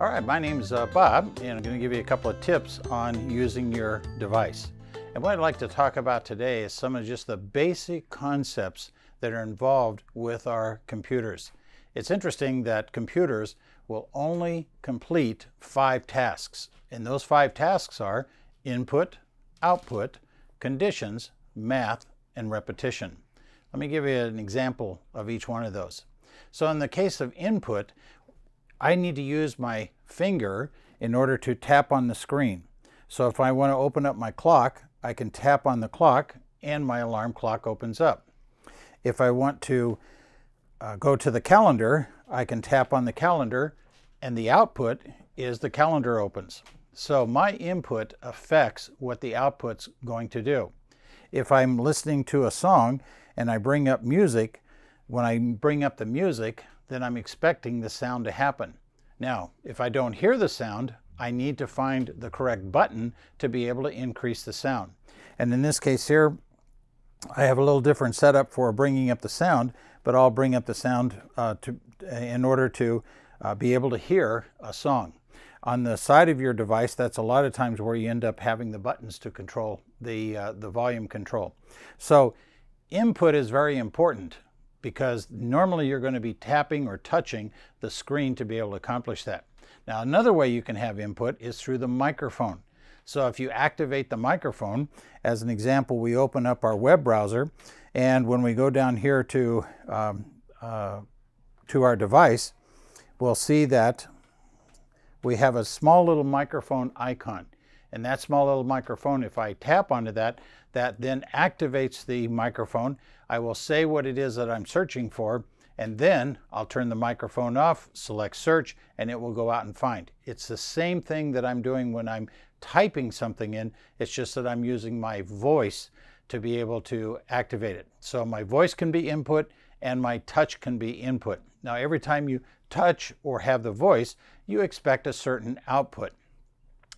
All right, my name's uh, Bob, and I'm going to give you a couple of tips on using your device. And what I'd like to talk about today is some of just the basic concepts that are involved with our computers. It's interesting that computers will only complete five tasks, and those five tasks are input, output, conditions, math, and repetition. Let me give you an example of each one of those. So in the case of input, I need to use my finger in order to tap on the screen. So if I want to open up my clock, I can tap on the clock and my alarm clock opens up. If I want to uh, go to the calendar, I can tap on the calendar and the output is the calendar opens. So my input affects what the output's going to do. If I'm listening to a song and I bring up music, when I bring up the music, then I'm expecting the sound to happen. Now, if I don't hear the sound, I need to find the correct button to be able to increase the sound. And in this case here, I have a little different setup for bringing up the sound, but I'll bring up the sound uh, to, in order to uh, be able to hear a song. On the side of your device, that's a lot of times where you end up having the buttons to control the, uh, the volume control. So input is very important because normally you're going to be tapping or touching the screen to be able to accomplish that. Now another way you can have input is through the microphone. So if you activate the microphone, as an example, we open up our web browser and when we go down here to, um, uh, to our device, we'll see that we have a small little microphone icon. And that small little microphone, if I tap onto that, that then activates the microphone. I will say what it is that I'm searching for, and then I'll turn the microphone off, select search, and it will go out and find. It's the same thing that I'm doing when I'm typing something in. It's just that I'm using my voice to be able to activate it. So my voice can be input and my touch can be input. Now every time you touch or have the voice, you expect a certain output.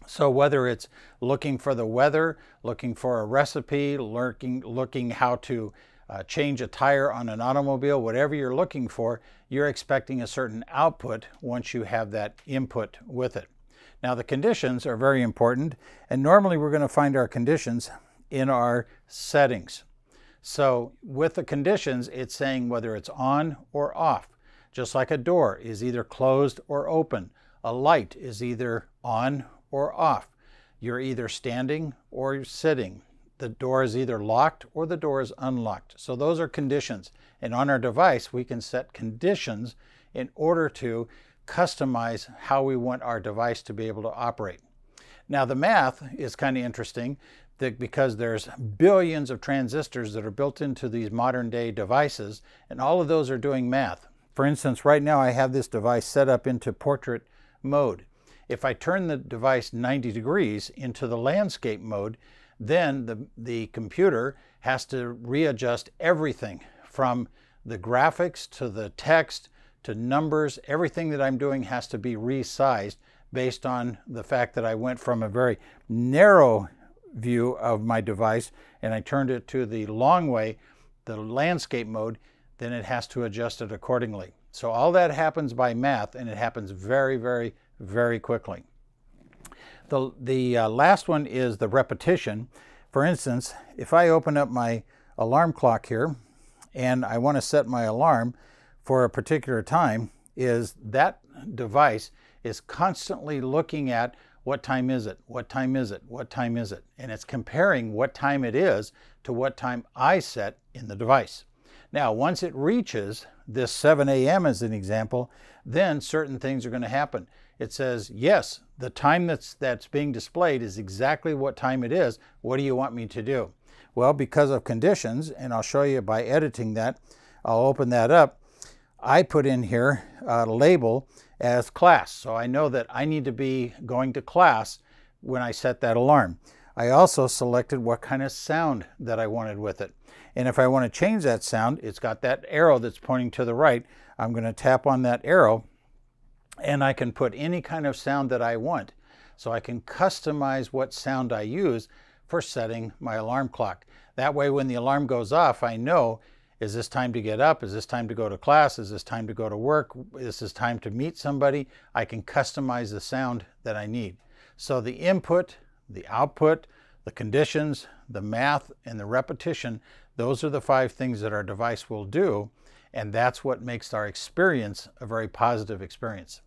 So whether it's looking for the weather, looking for a recipe, looking, looking how to uh, change a tire on an automobile, whatever you're looking for, you're expecting a certain output once you have that input with it. Now the conditions are very important, and normally we're going to find our conditions in our settings. So with the conditions, it's saying whether it's on or off. Just like a door is either closed or open. A light is either on or off. You're either standing or sitting. The door is either locked or the door is unlocked. So those are conditions. And on our device, we can set conditions in order to customize how we want our device to be able to operate. Now the math is kind of interesting because there's billions of transistors that are built into these modern day devices and all of those are doing math. For instance, right now I have this device set up into portrait mode. If I turn the device 90 degrees into the landscape mode, then the, the computer has to readjust everything from the graphics to the text to numbers. Everything that I'm doing has to be resized based on the fact that I went from a very narrow view of my device and I turned it to the long way, the landscape mode, then it has to adjust it accordingly. So all that happens by math and it happens very, very, very quickly. The, the uh, last one is the repetition. For instance, if I open up my alarm clock here and I want to set my alarm for a particular time, is that device is constantly looking at what time is it? What time is it? What time is it? And it's comparing what time it is to what time I set in the device. Now, once it reaches this 7 a.m. as an example, then certain things are going to happen. It says, yes, the time that's, that's being displayed is exactly what time it is. What do you want me to do? Well, because of conditions, and I'll show you by editing that, I'll open that up. I put in here a label as class. So I know that I need to be going to class when I set that alarm. I also selected what kind of sound that I wanted with it. And if I want to change that sound, it's got that arrow that's pointing to the right. I'm going to tap on that arrow and I can put any kind of sound that I want. So I can customize what sound I use for setting my alarm clock. That way when the alarm goes off, I know Is this time to get up? Is this time to go to class? Is this time to go to work? Is this time to meet somebody? I can customize the sound that I need. So the input, the output, the conditions, the math, and the repetition, those are the five things that our device will do. And that's what makes our experience a very positive experience.